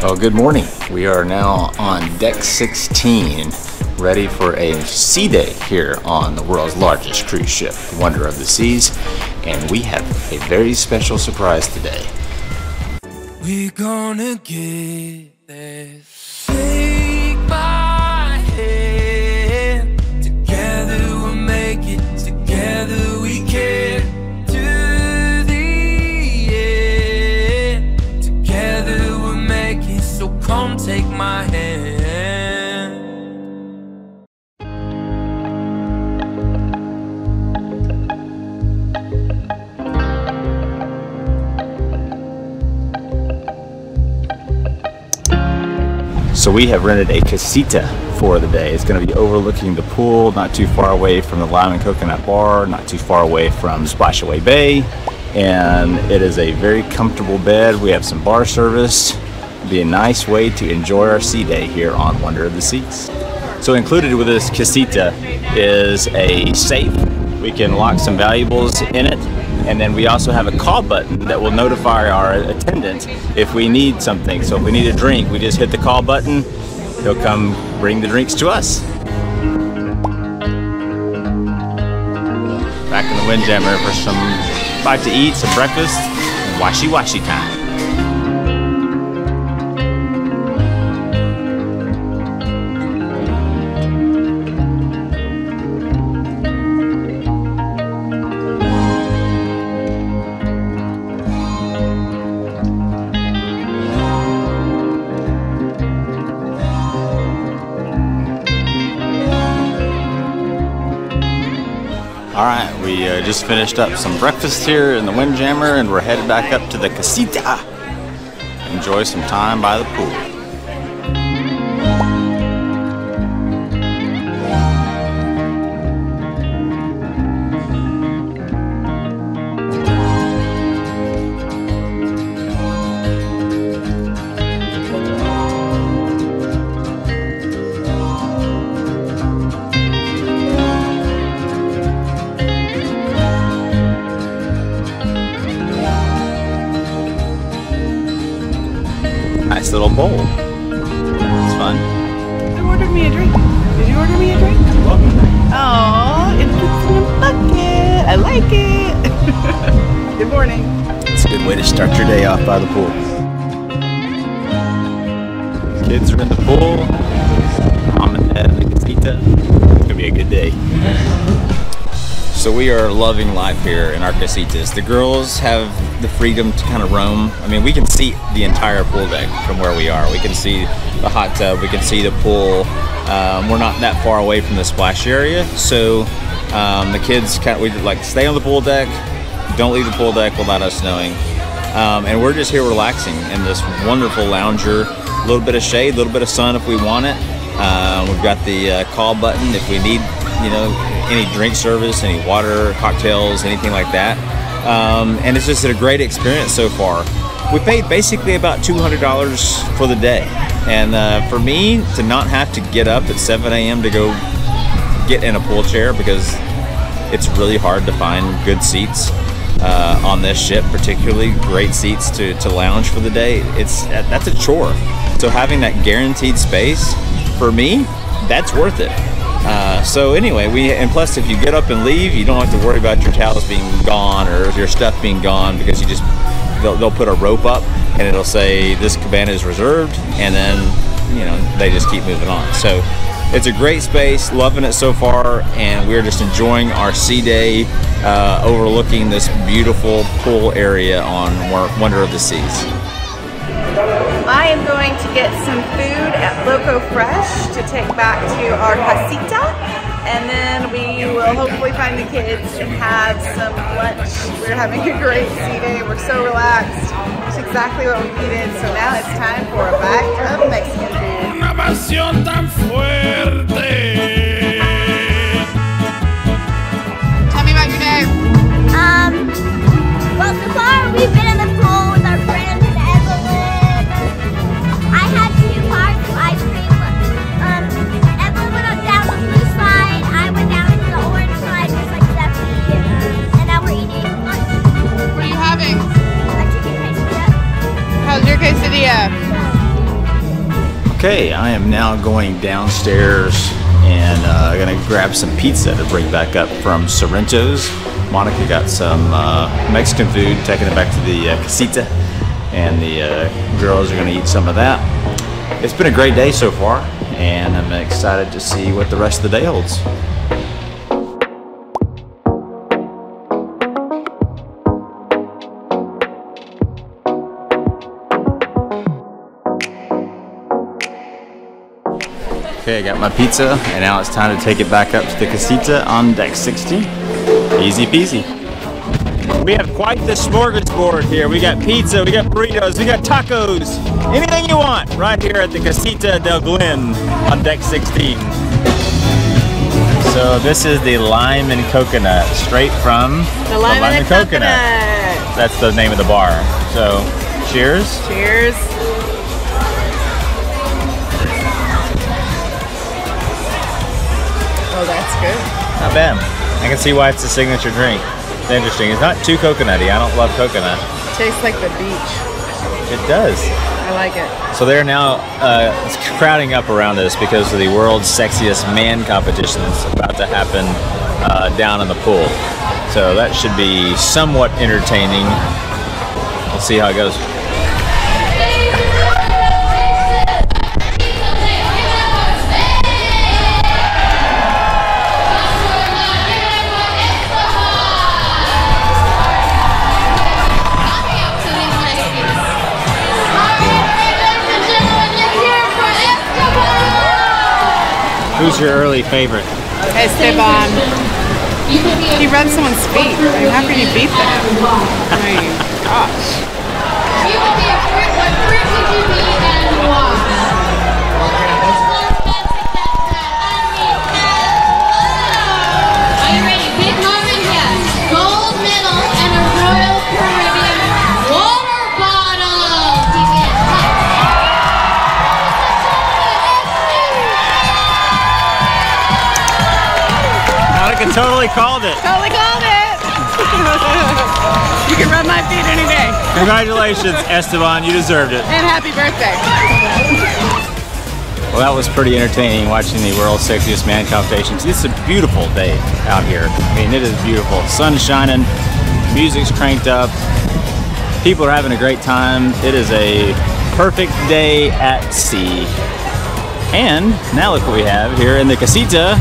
Well, good morning. We are now on deck 16, ready for a sea day here on the world's largest cruise ship, Wonder of the Seas, and we have a very special surprise today. We're gonna get there. My hand. So we have rented a casita for the day. It's going to be overlooking the pool, not too far away from the Lime and Coconut Bar, not too far away from Splashaway Bay, and it is a very comfortable bed. We have some bar service. It'll be a nice way to enjoy our sea day here on Wonder of the Seas. So included with this casita is a safe. We can lock some valuables in it, and then we also have a call button that will notify our attendant if we need something. So if we need a drink, we just hit the call button. He'll come bring the drinks to us. Back in the Windjammer for some bite to eat, some breakfast, washy washy time. Just finished up some breakfast here in the Windjammer and we're headed back up to the casita. Enjoy some time by the pool. Nice bowl. It's fun. You ordered me a drink. Did you order me a drink? Oh, it fits in a bucket. I like it. Good morning. It's a good way to start your day off by the pool. Kids are in the pool. Mom and dad in the casita. It's gonna be a good day. So we are loving life here in our casitas. The girls have the freedom to kind of roam. I mean, we can see the entire pool deck from where we are. We can see the hot tub. We can see the pool. Um, we're not that far away from the splash area, so um, the kids kind of we like stay on the pool deck. Don't leave the pool deck without us knowing. Um, and we're just here relaxing in this wonderful lounger. A little bit of shade, a little bit of sun if we want it. Uh, we've got the uh, call button if we need, you know, any drink service, any water, cocktails, anything like that. Um, and it's just a great experience so far. We paid basically about $200 for the day. And uh, for me to not have to get up at 7 a.m. to go get in a pool chair because it's really hard to find good seats uh, on this ship, particularly great seats to, to lounge for the day. It's that's a chore. So having that guaranteed space for me, that's worth it. Uh, so anyway, we and plus if you get up and leave, you don't have to worry about your towels being gone or your stuff being gone because you just they'll, they'll put a rope up and it'll say this cabana is reserved, and then you know they just keep moving on. So it's a great space, loving it so far, and we're just enjoying our sea day uh, overlooking this beautiful pool area on Wonder of the Seas. I am going to get some food at Loco Fresh to take back to our casita. And then we will hopefully find the kids and have some lunch. We're having a great sea day. We're so relaxed. It's exactly what we needed. So now it's time for a bite of Mexican food. Una pasión tan fuerte. Tell me about your day. Um, well, so far we've been Okay, I am now going downstairs and uh, gonna grab some pizza to bring back up from Sorrento's. Monica got some uh, Mexican food, taking it back to the uh, casita, and the uh, girls are gonna eat some of that. It's been a great day so far, and I'm excited to see what the rest of the day holds. Okay, I got my pizza, and now it's time to take it back up to the casita on deck 16. Easy peasy. We have quite the smorgasbord here. We got pizza, we got burritos, we got tacos, anything you want, right here at the Casita del Glen on deck 16. So this is the lime and coconut, straight from The lime, and the coconut. That's the name of the bar. So, cheers. Cheers. Oh, that's good. Not bad. I can see why it's a signature drink. It's interesting. It's not too coconutty. I don't love coconut. Tastes like the beach. It does. I like it. So they're now uh, crowding up around us because of the world's sexiest man competition that's about to happen uh, down in the pool. So that should be somewhat entertaining. We'll see how it goes. Who's your early favorite? Esteban. He rubbed someone's feet. I mean, how can you beat that? Gosh. totally called it. Totally called it. you can rub my feet any day. Congratulations, Esteban. You deserved it. And happy birthday. Well, that was pretty entertaining watching the world's sexiest man competition. It's a beautiful day out here. I mean, it is beautiful. Sun's shining, music's cranked up, people are having a great time. It is a perfect day at sea. And now look what we have here in the casita,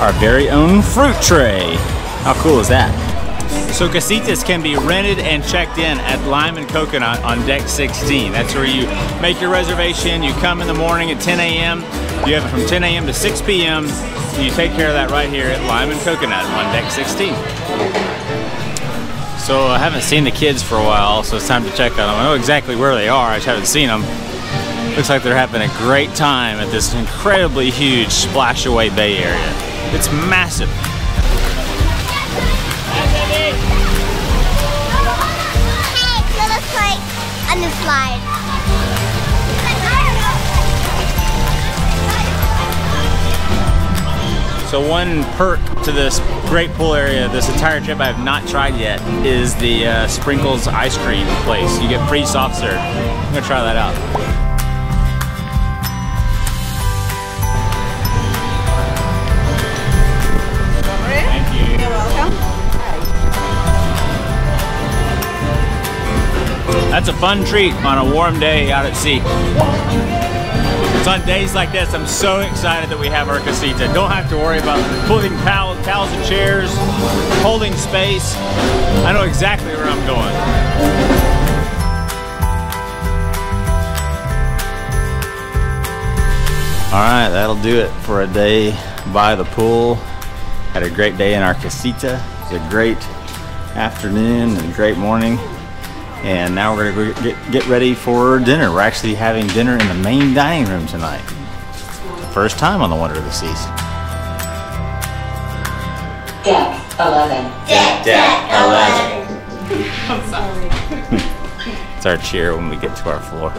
our very own fruit tray. How cool is that? So casitas can be rented and checked in at Lime and Coconut on deck 16. That's where you make your reservation. You come in the morning at 10 a.m. You have it from 10 a.m. to 6 p.m. And you take care of that right here at Lime and Coconut on deck 16. So I haven't seen the kids for a while, so it's time to check on them. I know exactly where they are. I just haven't seen them. Looks like they're having a great time at this incredibly huge Splashaway Bay area. It's massive. Hey, slide. So one perk to this great pool area, this entire trip I have not tried yet, is the uh, Sprinkles ice cream place. You get free soft serve. I'm gonna try that out. A fun treat on a warm day out at sea. It's on days like this, I'm so excited that we have our casita. Don't have to worry about pulling towel, towels and chairs, holding space. I know exactly where I'm going. All right, that'll do it for a day by the pool. Had a great day in our casita. A great afternoon and a great morning. And now we're gonna go get, get ready for dinner. We're actually having dinner in the main dining room tonight. First time on the Wonder of the Seas. Deck 11. Deck, deck 11. I'm sorry. It's our cheer when we get to our floor.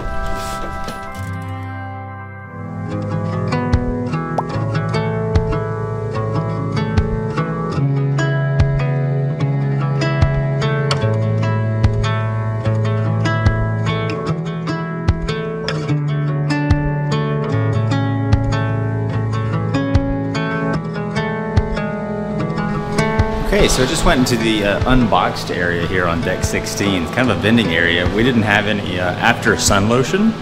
So I just went into the uh, unboxed area here on deck 16. It's kind of a vending area. We didn't have any uh, after sun lotion,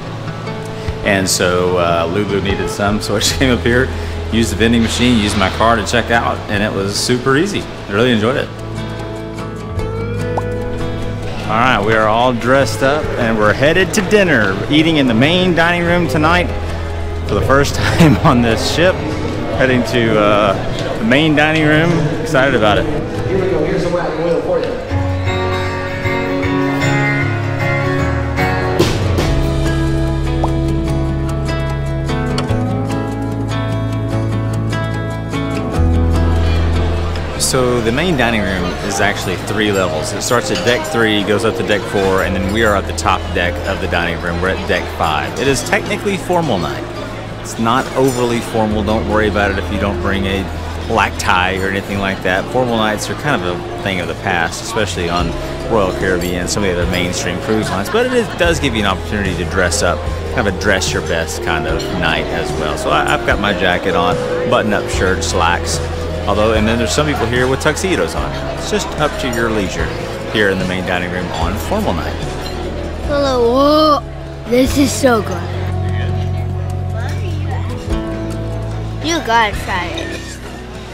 and so uh, Lulu needed some, so I just came up here, used the vending machine, used my card to check out, and it was super easy. I really enjoyed it. All right, we are all dressed up and we're headed to dinner. Eating in the main dining room tonight for the first time on this ship. Heading to uh, the main dining room. Excited about it. So the main dining room is actually three levels. It starts at deck three, goes up to deck four, and then we are at the top deck of the dining room. We're at deck five. It is technically formal night. It's not overly formal. Don't worry about it if you don't bring a black tie or anything like that. Formal nights are kind of a thing of the past, especially on Royal Caribbean, and some of the other mainstream cruise lines. But it is, does give you an opportunity to dress up, of a dress your best kind of night as well. So I, I've got my jacket on, button-up shirt, slacks. Although, and then there's some people here with tuxedos on. It's just up to your leisure here in the main dining room on formal night. Hello. Whoa. This is so good. You gotta try it.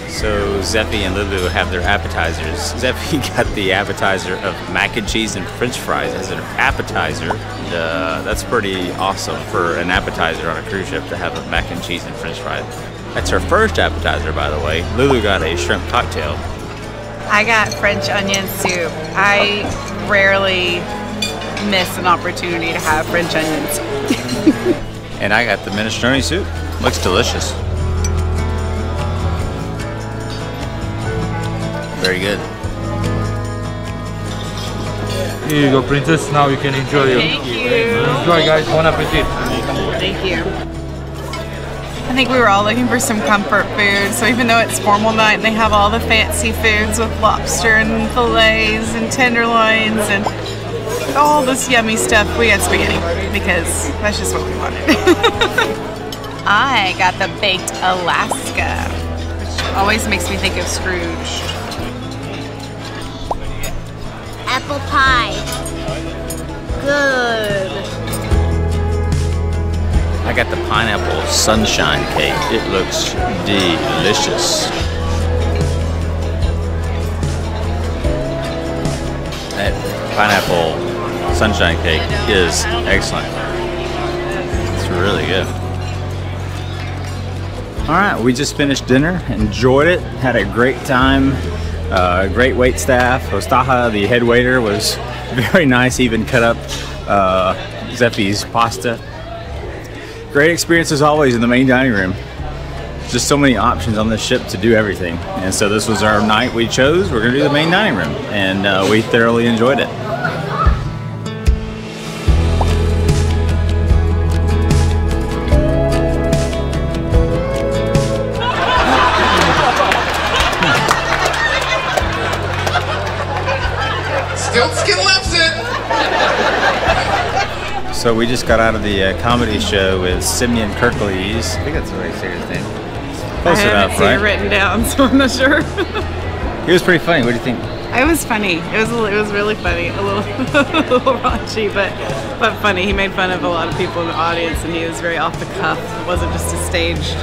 So Zeffy and Lulu have their appetizers. Zeffy got the appetizer of mac and cheese and French fries as an appetizer. Uh, that's pretty awesome for an appetizer on a cruise ship to have a mac and cheese and French fries. That's her first appetizer, by the way. Lulu got a shrimp cocktail. I got French onion soup. I rarely miss an opportunity to have French onions. And I got the minestrone soup. Looks delicious. Very good. Here you go, princess. Now you can enjoy it. Thank you. Enjoy, guys. Bon appetit. Thank you. I think we were all looking for some comfort food, so even though it's formal night and they have all the fancy foods with lobster and fillets and tenderloins and all this yummy stuff, we had spaghetti because that's just what we wanted. I got the baked Alaska, which always makes me think of Scrooge. Apple pie. Good. I got the pineapple sunshine cake. It looks delicious. That pineapple sunshine cake is excellent. It's really good. All right, we just finished dinner, enjoyed it, had a great time. Uh, great wait staff. Ostaha, the head waiter, was very nice. Even cut up uh, pasta great experience as always in the main dining room. Just so many options on this ship to do everything. And so this was our night we chose. We're gonna do the main dining room. And uh, we thoroughly enjoyed it. So we just got out of the uh, comedy show with Simeon Kirklees. I think that's the way you say his name. Close I haven't enough, seen right? it written down, so I'm not sure. He was pretty funny. What do you think? It was funny. It was it was really funny. A little, a little raunchy, but but funny. He made fun of a lot of people in the audience, and he was very off the cuff. It wasn't just a staged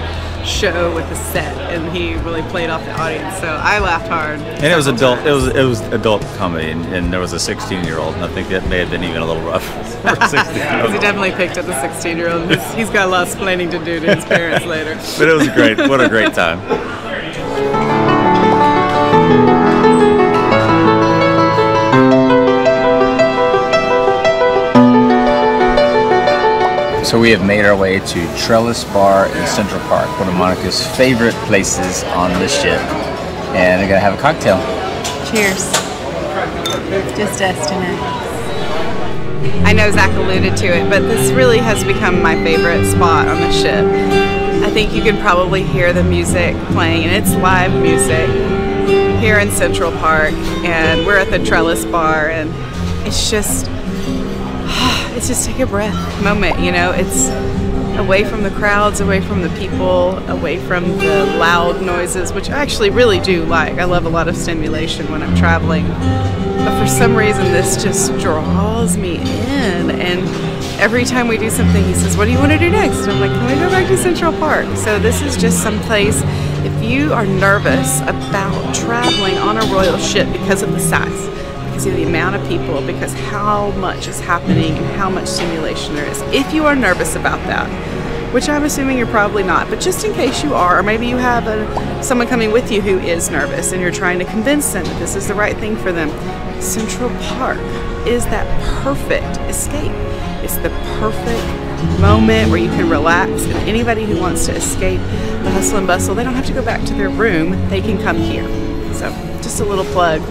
show with a set, and he really played off the audience. So I laughed hard. And it was adult. It was it was adult comedy, and, and there was a 16 year old, and I think that may have been even a little rough for a 16 Because he definitely picked up the 16 year old. He's, he's got a lot of explaining to do to his parents later. But it was great. What a great time. So we have made our way to Trellis Bar in Central Park, one of Monica's favorite places on the ship. And they're gonna have a cocktail. Cheers. Just us tonight. I know Zach alluded to it, but this really has become my favorite spot on the ship. I think you can probably hear the music playing, and it's live music here in Central Park. And we're at the Trellis Bar, and it's just, it's just take a breath moment. You know, it's away from the crowds, away from the people, away from the loud noises, which I actually really do like. I love a lot of stimulation when I'm traveling. But for some reason, this just draws me in. And every time we do something, he says, What do you want to do next? And I'm like, Can we go back to Central Park? So this is just some place. If you are nervous about traveling on a royal ship because of the size, because of the amount of people, because how much is happening and how much stimulation there is. If you are nervous about that, which I'm assuming you're probably not, but just in case you are, or maybe you have a, someone coming with you who is nervous and you're trying to convince them that this is the right thing for them, Central Park is that perfect escape. It's the perfect moment where you can relax, and anybody who wants to escape the hustle and bustle, they don't have to go back to their room, they can come here. So, just a little plug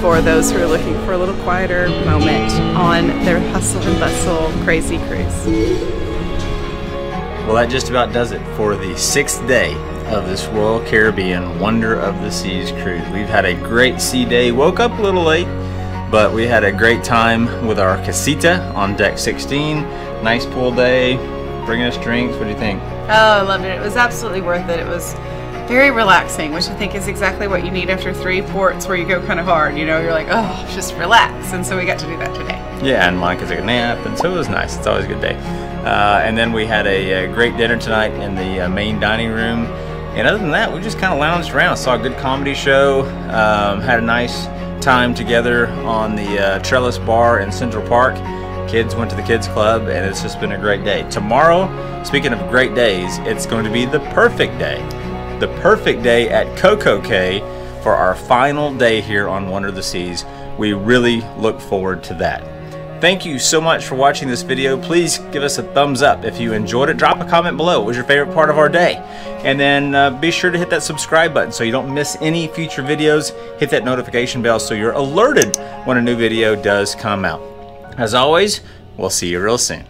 for those who are looking for a little quieter moment on their hustle and bustle crazy cruise. Well, that just about does it for the sixth day of this Royal Caribbean Wonder of the Seas cruise. We've had a great sea day. Woke up a little late, but we had a great time with our casita on deck 16. Nice pool day, bringing us drinks. What do you think? Oh, I loved it. It was absolutely worth it. It was very relaxing, which I think is exactly what you need after three ports where you go kind of hard. You know, you're like, oh, just relax. And so we got to do that today. Yeah, and Monica took a nap, and so it was nice. It's always a good day. Uh, and then we had a, a, great dinner tonight in the uh, main dining room. And other than that, we just kind of lounged around, saw a good comedy show, um, had a nice time together on the uh, Trellis Bar in Central Park. Kids went to the kids club, and it's just been a great day. Tomorrow, speaking of great days, it's going to be the perfect day the perfect day at Coco Cay for our final day here on Wonder of the Seas. We really look forward to that. Thank you so much for watching this video. Please give us a thumbs up if you enjoyed it. Drop a comment below. What was your favorite part of our day? And then uh, be sure to hit that subscribe button so you don't miss any future videos. Hit that notification bell so you're alerted when a new video does come out. As always, we'll see you real soon.